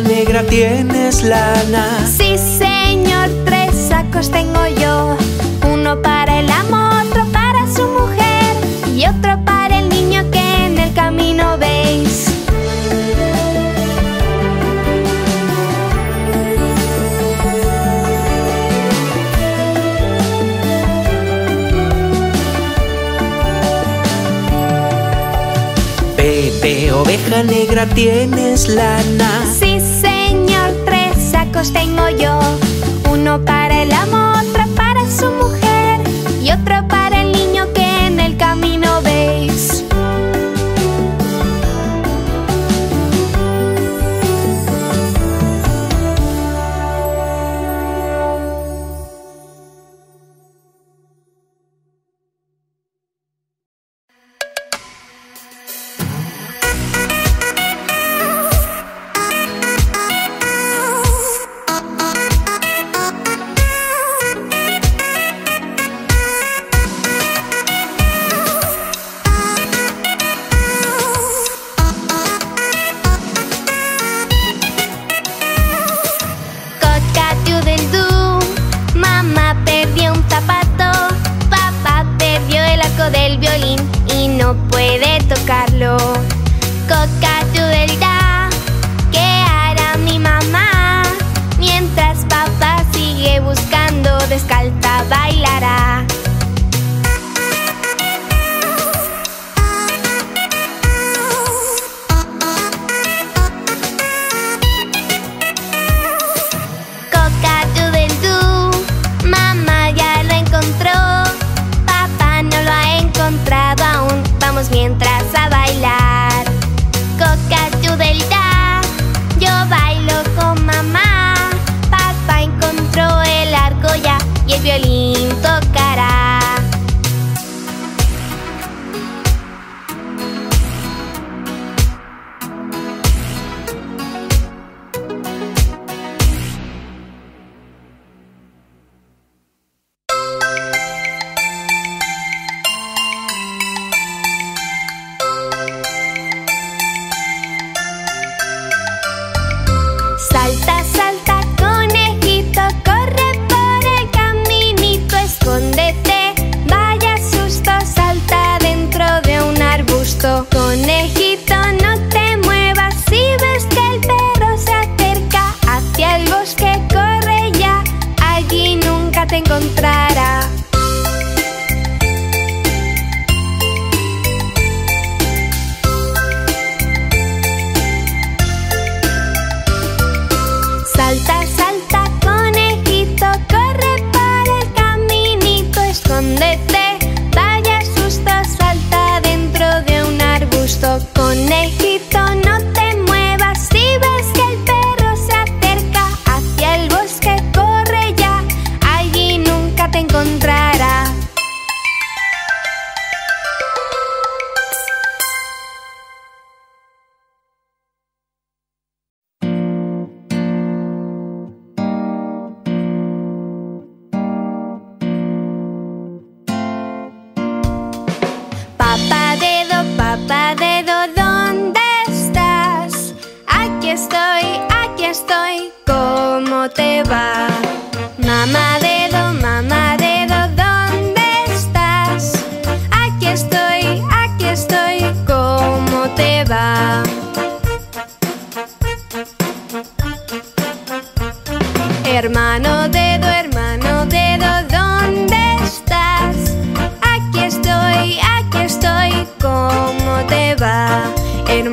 Lana negra tienes lana. Sí, señor, tres sacos tengo yo. Uno para el amo, otro para su mujer y otro para el niño que en el camino veis. Pepe, oveja negra, tienes lana. 보여요.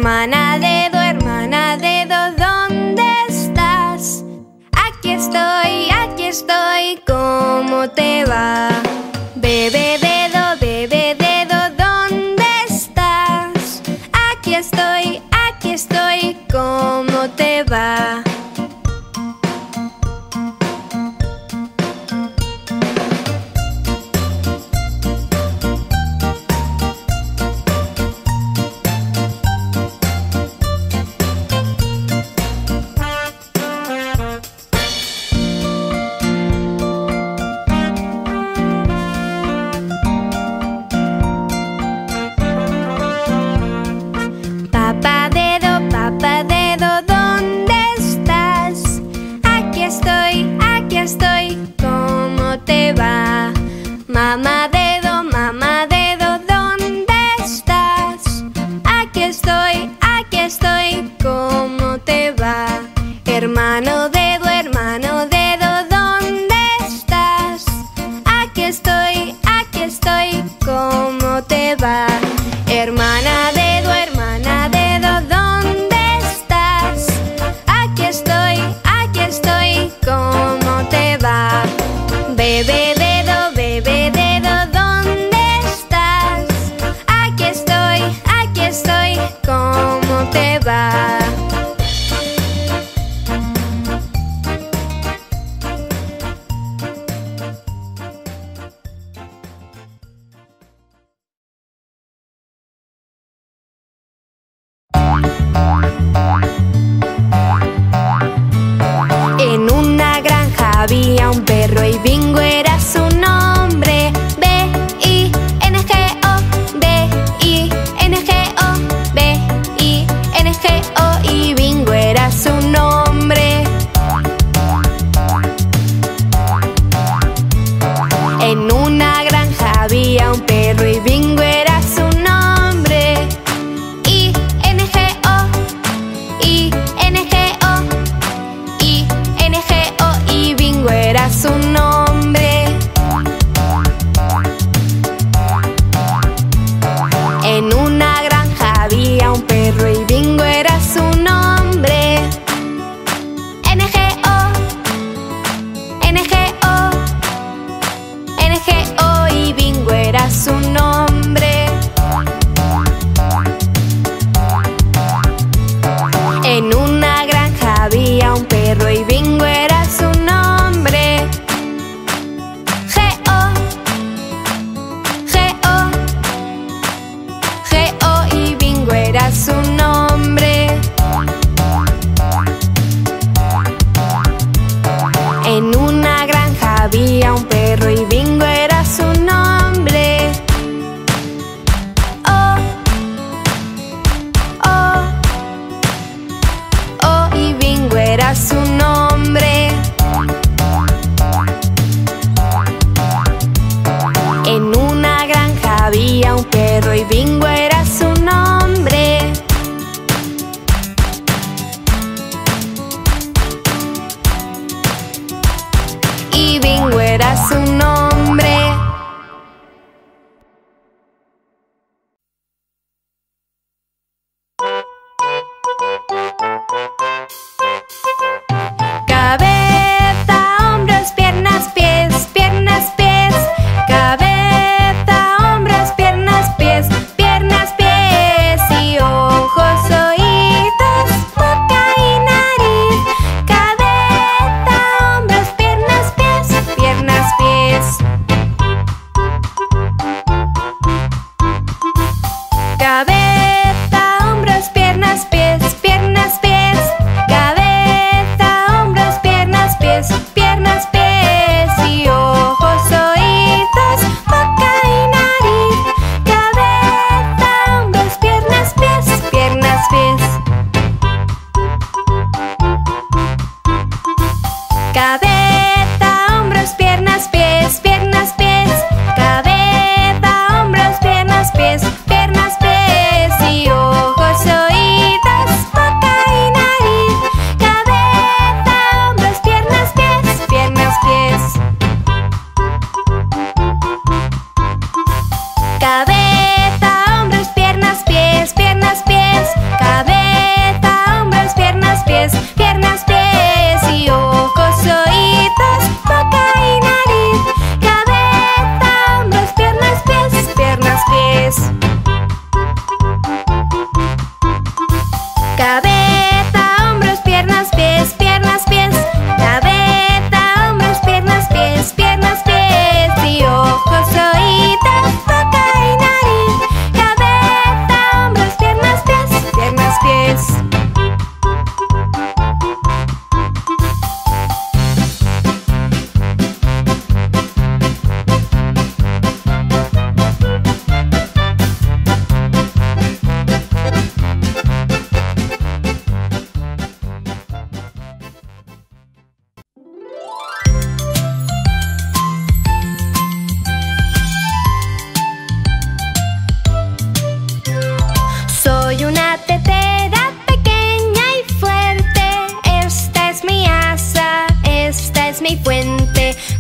Hermana dedo, hermana dedo, ¿dónde estás? Aquí estoy, aquí estoy, ¿cómo te va? Bebé, bebé.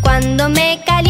Cuando me caliento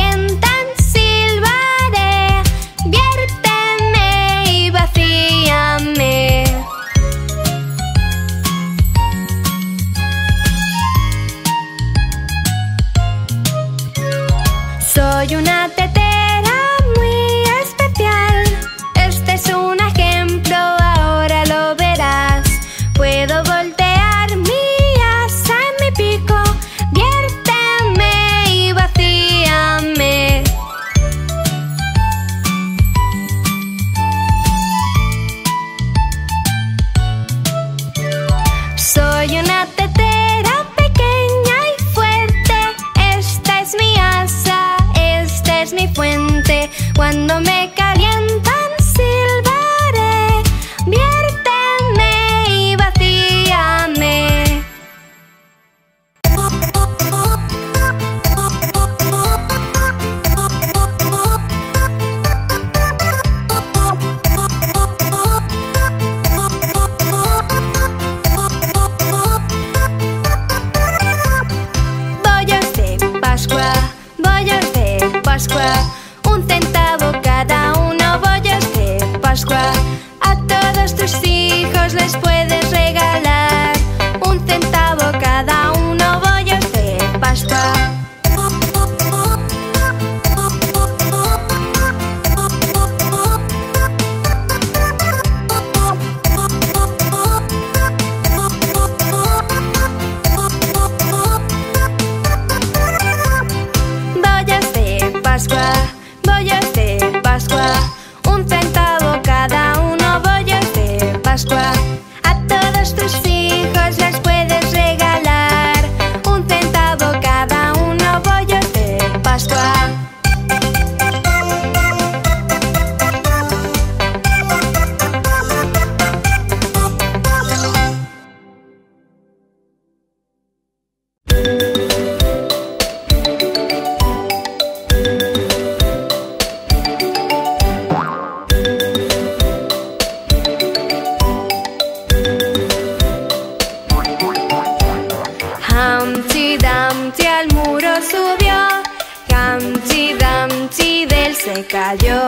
Humpty Dumpty al muro subió, Humpty Dumpty del se cayó.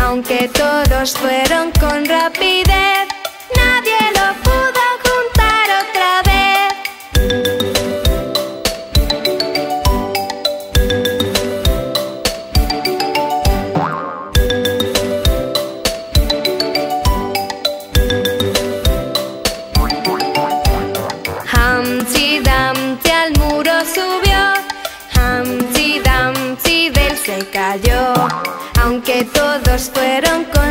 Aunque todos fueron con rapidez, nadie lo fueron con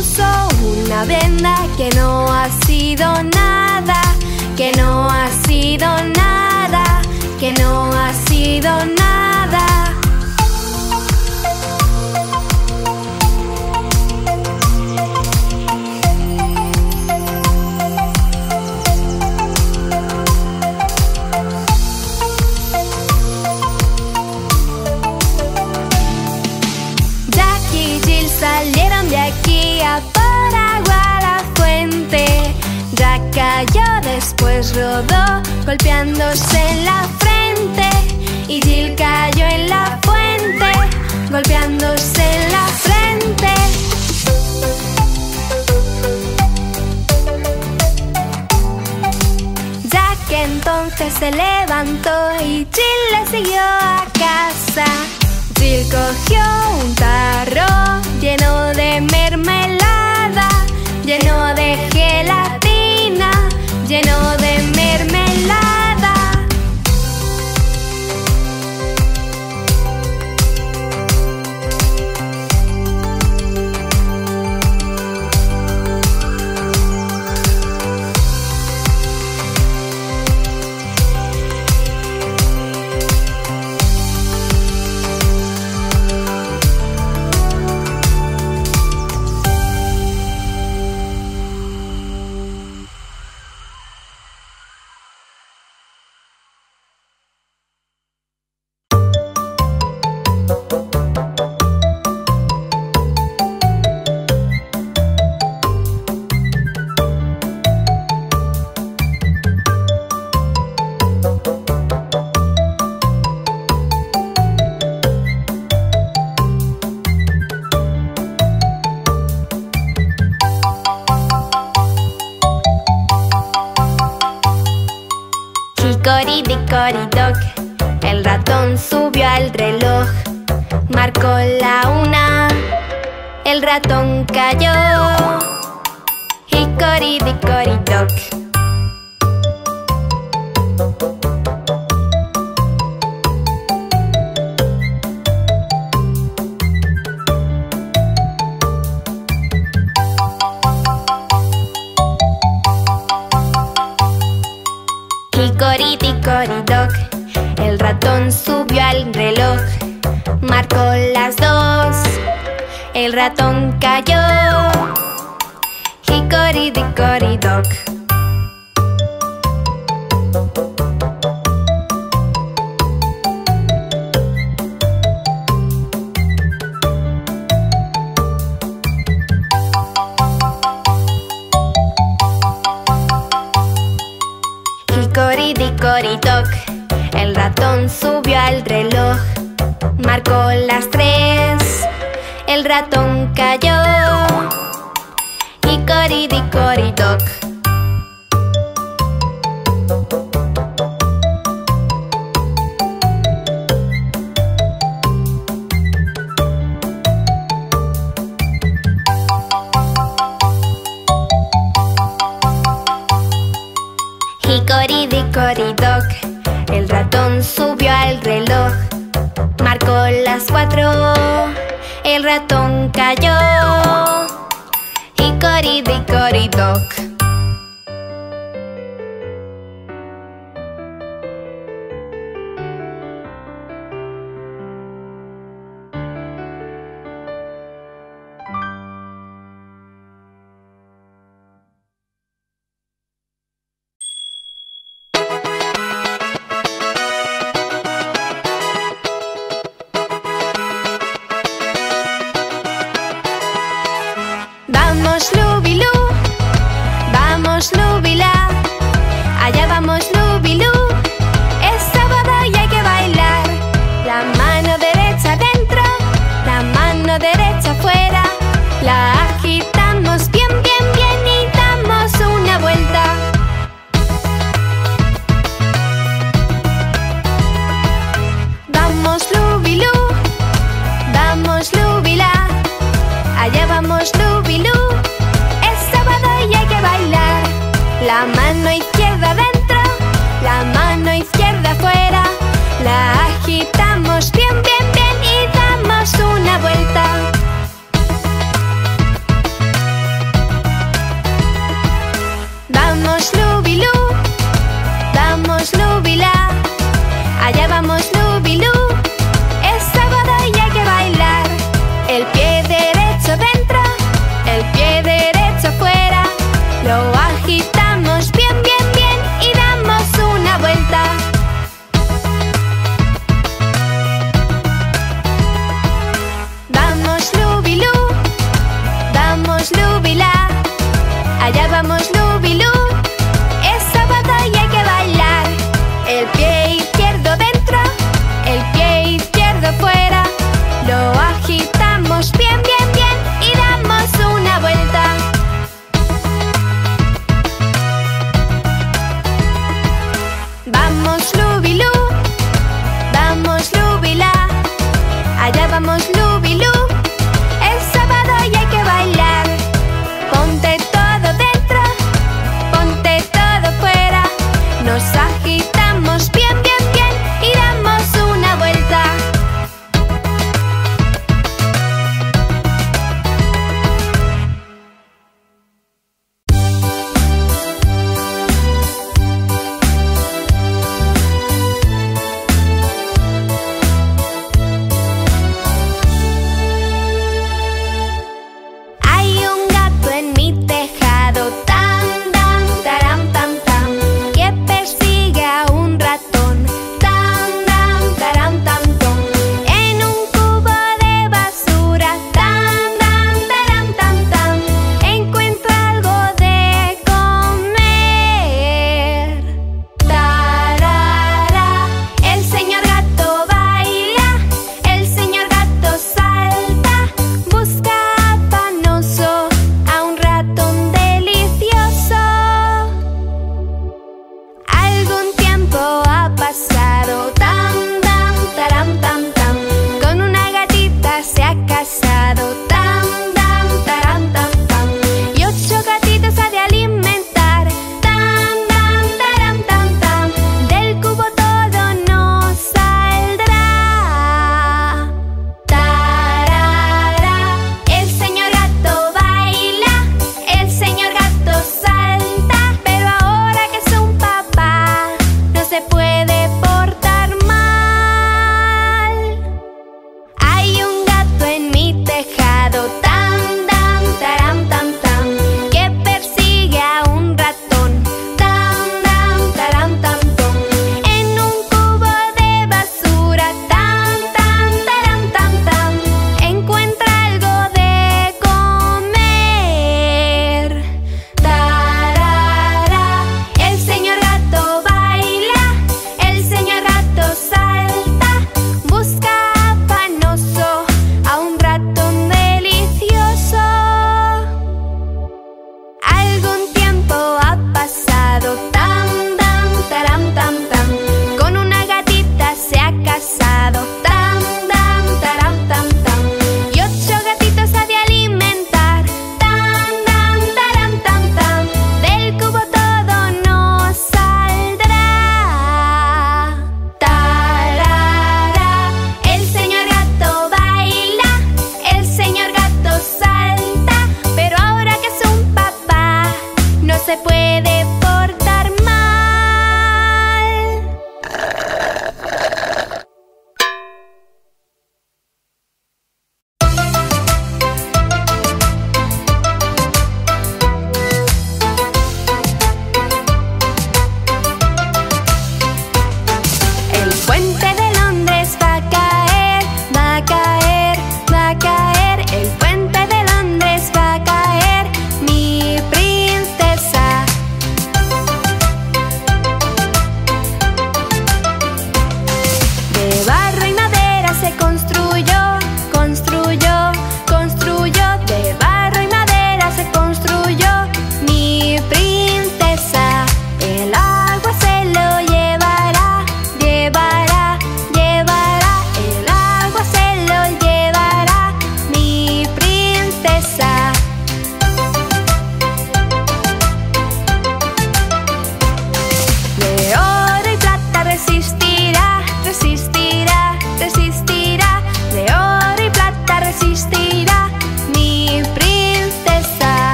puso una venda que no ha sido nada se levantó y Jill le siguió a casa. Jill cogió un tarro lleno de mermelada, lleno de gelatina, lleno de Hickory-dickory-dock, el ratón subió al reloj, marcó las dos, el ratón cayó. Hickory-dickory-dock. El ratón subió al reloj, marcó las tres, el ratón cayó. Hickory-dickory-dock.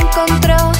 Encontró